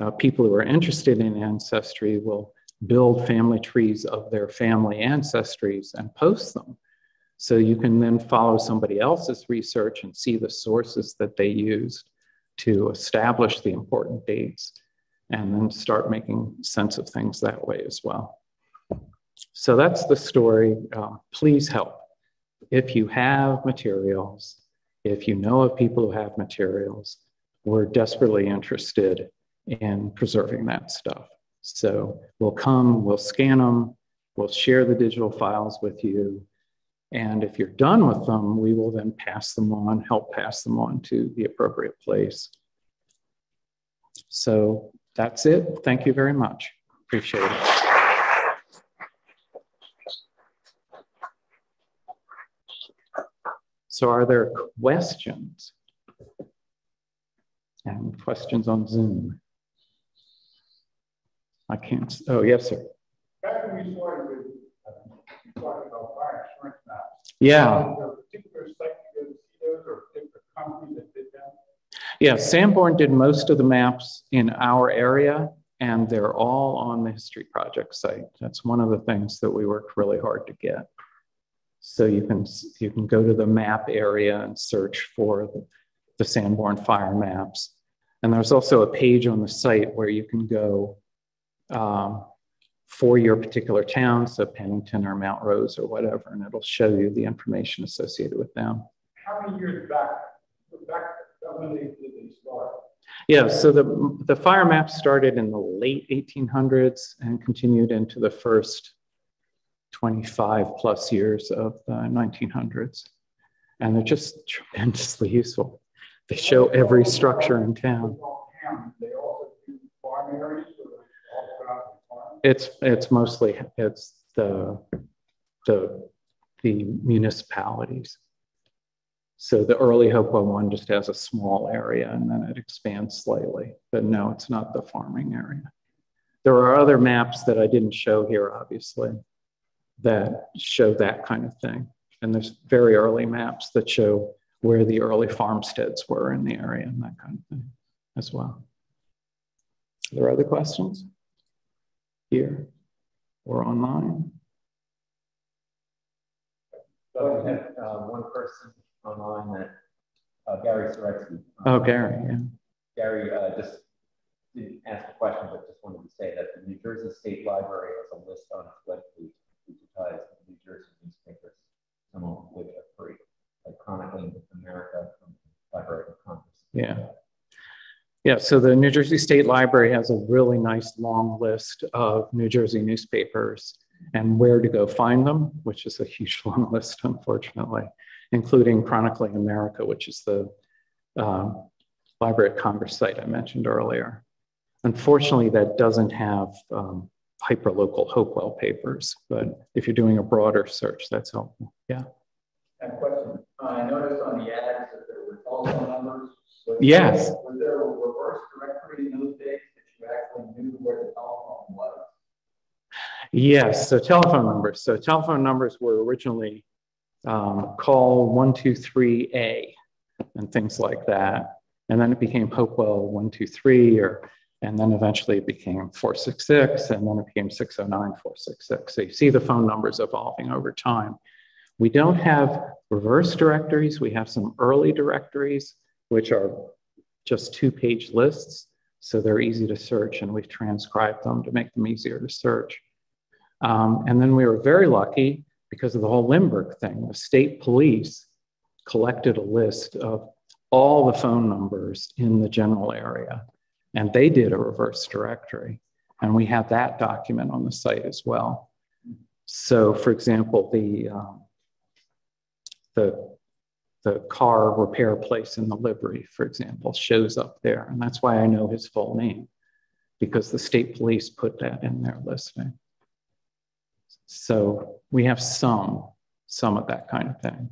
uh, people who are interested in ancestry will build family trees of their family ancestries and post them. So you can then follow somebody else's research and see the sources that they used to establish the important dates and then start making sense of things that way as well. So that's the story. Um, please help. If you have materials, if you know of people who have materials, we're desperately interested in preserving that stuff. So we'll come, we'll scan them, we'll share the digital files with you. And if you're done with them, we will then pass them on, help pass them on to the appropriate place. So that's it. Thank you very much. Appreciate it. So are there questions? And questions on Zoom? I can't, oh, yes, sir. Back when we started with, uh, about fire insurance now. Yeah. particular site you go to see those or particular company that? Yeah, Sanborn did most of the maps in our area, and they're all on the History Project site. That's one of the things that we worked really hard to get. So you can you can go to the map area and search for the, the Sanborn fire maps. And there's also a page on the site where you can go um, for your particular town, so Pennington or Mount Rose or whatever, and it'll show you the information associated with them. How many years back, back Yeah, so the, the fire maps started in the late 1800s and continued into the first 25 plus years of the 1900s. And they're just tremendously useful. They show every structure in town. It's it's mostly it's the the the municipalities. So the early Hopewell one just has a small area and then it expands slightly. But no, it's not the farming area. There are other maps that I didn't show here, obviously that show that kind of thing. And there's very early maps that show where the early farmsteads were in the area and that kind of thing as well. Are there other questions here or online? So we have uh, one person online that uh, Gary Soretsky. oh, Gary, yeah. Gary uh, just didn't ask a question, but just wanted to say that the New Jersey State Library has a list on its webpage digitized New Jersey newspapers, some of which are free, like Chronicling America from Library of Congress. Yeah. Yeah, so the New Jersey State Library has a really nice long list of New Jersey newspapers and where to go find them, which is a huge [LAUGHS] long list, unfortunately, including Chronicling America, which is the uh, Library of Congress site I mentioned earlier. Unfortunately, that doesn't have um, hyperlocal Hopewell papers, but if you're doing a broader search, that's helpful. Yeah. That question. Uh, I noticed on the ads that there were telephone numbers. Was yes. There, was there a reverse directory in those days that you actually knew where the telephone was? Yes, so telephone numbers. So telephone numbers were originally um, call 123A and things like that. And then it became Hopewell 123 or and then eventually it became 466, and then it became 609, 466. So you see the phone numbers evolving over time. We don't have reverse directories. We have some early directories, which are just two page lists. So they're easy to search, and we've transcribed them to make them easier to search. Um, and then we were very lucky because of the whole Lindbergh thing. The state police collected a list of all the phone numbers in the general area and they did a reverse directory. And we have that document on the site as well. So, for example, the, um, the, the car repair place in the livery, for example, shows up there. And that's why I know his full name, because the state police put that in their listing. So we have some, some of that kind of thing.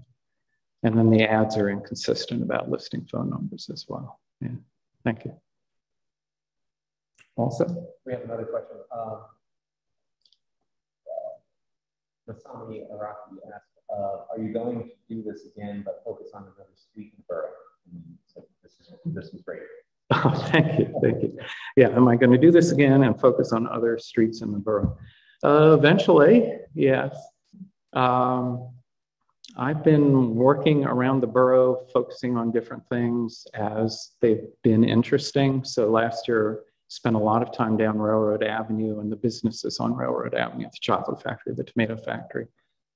And then the ads are inconsistent about listing phone numbers as well. Yeah. Thank you. Also, we have another question. Um, Masami Araki asked uh, are you going to do this again, but focus on another street in the borough? So this is this was great. [LAUGHS] Oh, thank you, thank you. Yeah, am I going to do this again and focus on other streets in the borough? Uh, eventually, yes. Um, I've been working around the borough, focusing on different things as they've been interesting. So last year, spent a lot of time down Railroad Avenue and the businesses on Railroad Avenue, the chocolate factory, the tomato factory.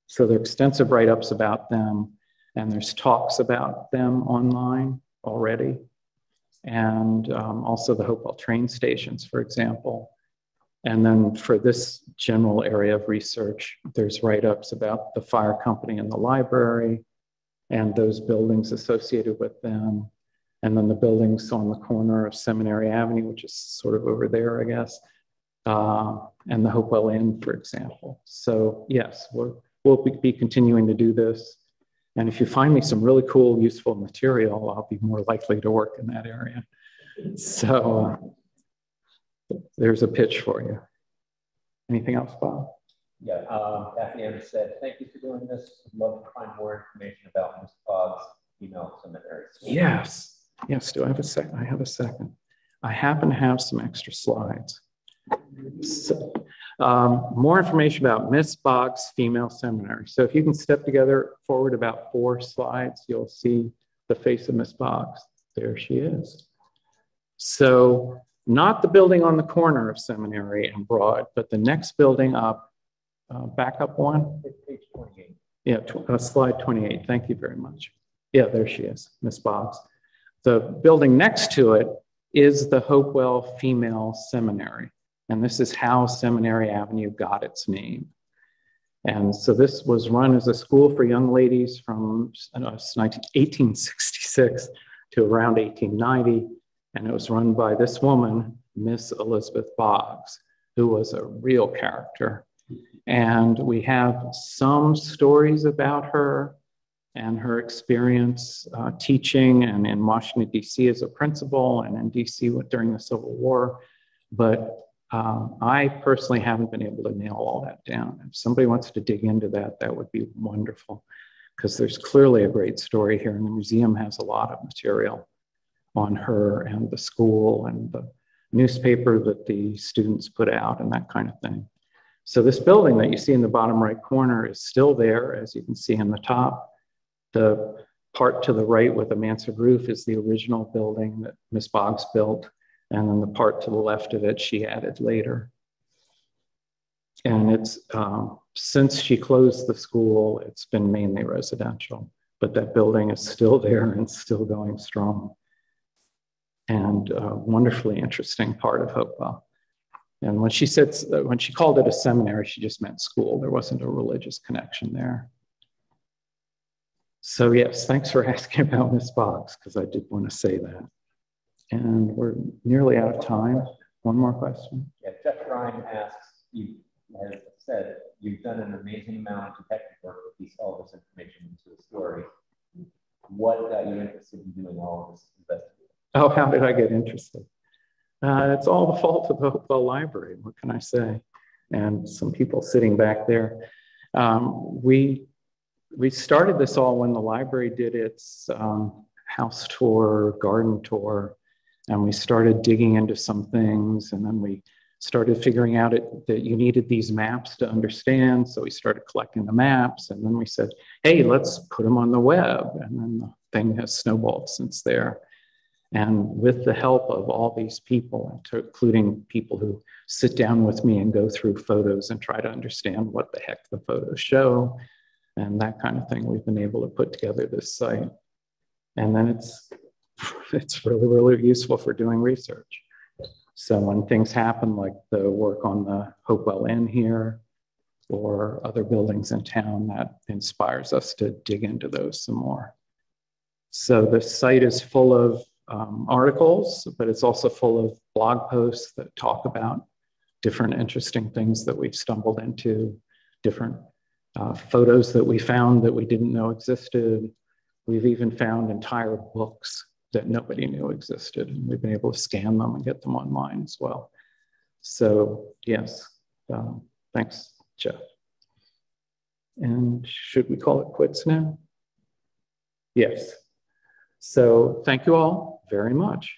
So there are extensive write-ups about them, and there's talks about them online already. And um, also the Hopewell train stations, for example. And then for this general area of research, there's write-ups about the fire company and the library and those buildings associated with them. And then the buildings on the corner of Seminary Avenue, which is sort of over there, I guess, uh, and the Hopewell Inn, for example. So yes, we will be continuing to do this. And if you find me some really cool, useful material, I'll be more likely to work in that area. So there's a pitch for you. Anything else, Bob? Yeah, um, Kathy Anders said, thank you for doing this. Would love to find more information about Ms. Boggs' female cemeteries. Yes, yes. Do I have a second? I have a second. I happen to have some extra slides. So, um, more information about Miss Boggs Female Seminary. So if you can step together forward about four slides, you'll see the face of Miss Boggs. There she is. So not the building on the corner of Seminary and Broad, but the next building up, uh, back up one. Page 28. Yeah, tw- uh, slide 28. Thank you very much. Yeah, there she is, Miss Boggs. The building next to it is the Hopewell Female Seminary. And this is how Seminary Avenue got its name. And so this was run as a school for young ladies from uh, 1866 to around 1890 and it was run by this woman, Miss Elizabeth Boggs, who was a real character. And we have some stories about her and her experience uh, teaching and in Washington, D.C. as a principal and in D.C. during the Civil War. But uh, I personally haven't been able to nail all that down. If somebody wants to dig into that, that would be wonderful because there's clearly a great story here, and the museum has a lot of material on her and the school and the newspaper that the students put out and that kind of thing. So this building that you see in the bottom right corner is still there, as you can see in the top. The part to the right with the mansard roof is the original building that Miss Boggs built. And then the part to the left of it, she added later. And it's um, since she closed the school, it's been mainly residential, but that building is still there and still going strong and a wonderfully interesting part of Hopewell. And when she said, when she called it a seminary, she just meant school. There wasn't a religious connection there. So yes, thanks for [LAUGHS] asking about Miss Boggs, because I did want to say that. And we're nearly out of time. One more question. Yeah, Jeff Ryan asks, you has said you've done an amazing amount of detective work to piece all this information into a story. What got you interested in doing all of this investigation? [LAUGHS] Oh, how did I get interested? Uh, it's all the fault of the Hopewell Library. What can I say? And some people sitting back there. Um, we we started this all when the library did its um, house tour, garden tour, and we started digging into some things, and then we started figuring out it, that you needed these maps to understand. So we started collecting the maps, and then we said, "Hey, let's put them on the web," and then the thing has snowballed since there. And with the help of all these people, including people who sit down with me and go through photos and try to understand what the heck the photos show and that kind of thing, we've been able to put together this site. And then it's, [LAUGHS] it's really, really useful for doing research. So when things happen, like the work on the Hopewell Inn here or other buildings in town, that inspires us to dig into those some more. So the site is full of um, articles, but it's also full of blog posts that talk about different interesting things that we've stumbled into, different uh, photos that we found that we didn't know existed. We've even found entire books that nobody knew existed, and we've been able to scan them and get them online as well. So, yes, um, thanks, Jeff. And should we call it quits now? Yes. So thank you all very much.